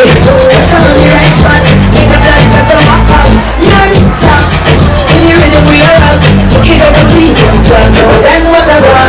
Give them a so then what's wrong?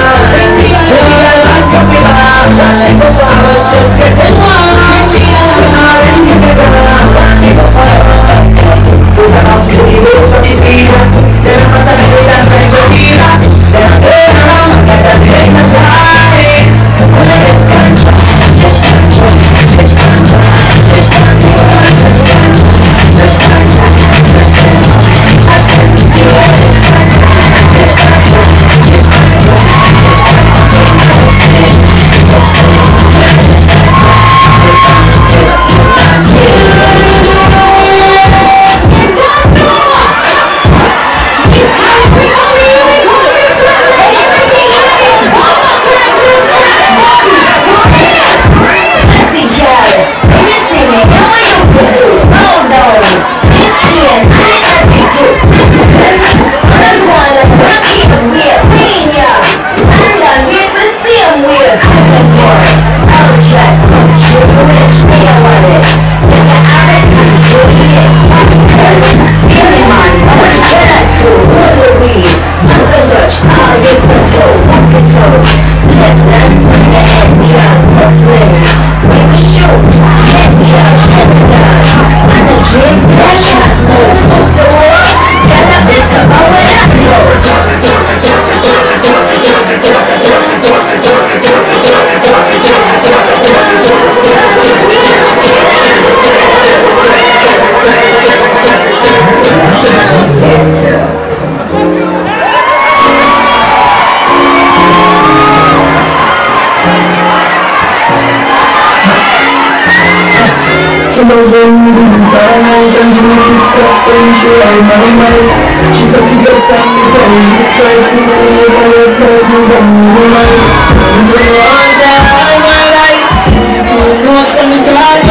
She don't go with me, paranoid And she make it cut when she ride my mind She got to get from me, so you. cry for me So I cry, you got me, you mind So all that I my life So not on the God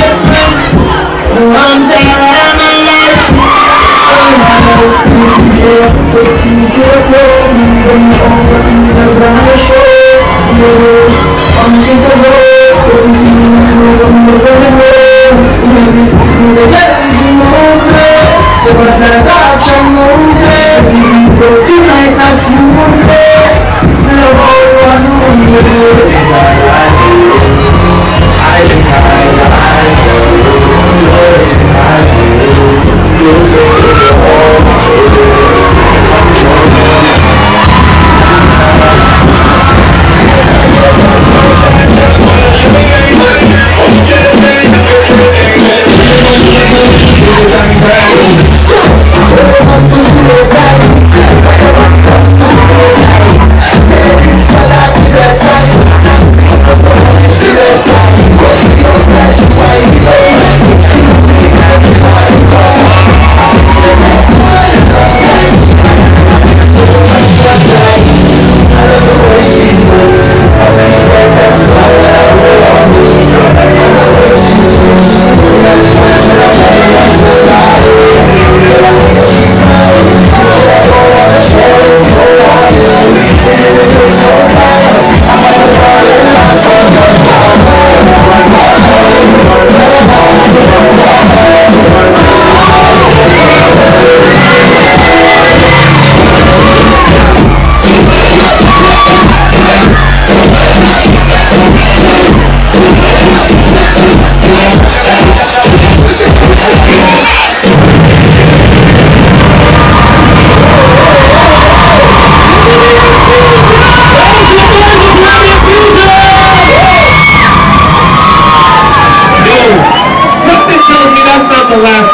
One got me. Over in the brown shows I'm just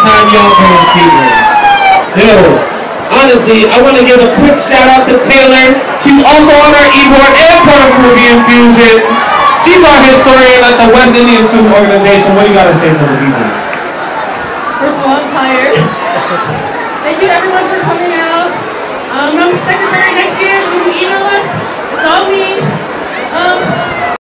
time y'all can receive. Yo, honestly, I want to give a quick shout out to Taylor. She's also on our e-board and part of Caribbean Fusion. She's our historian at the West Indian Student Organization. What do you got to say for the people? First of all, I'm tired. Thank you everyone for coming out. Um, I'm secretary next year. She can email us. It's all me. Um,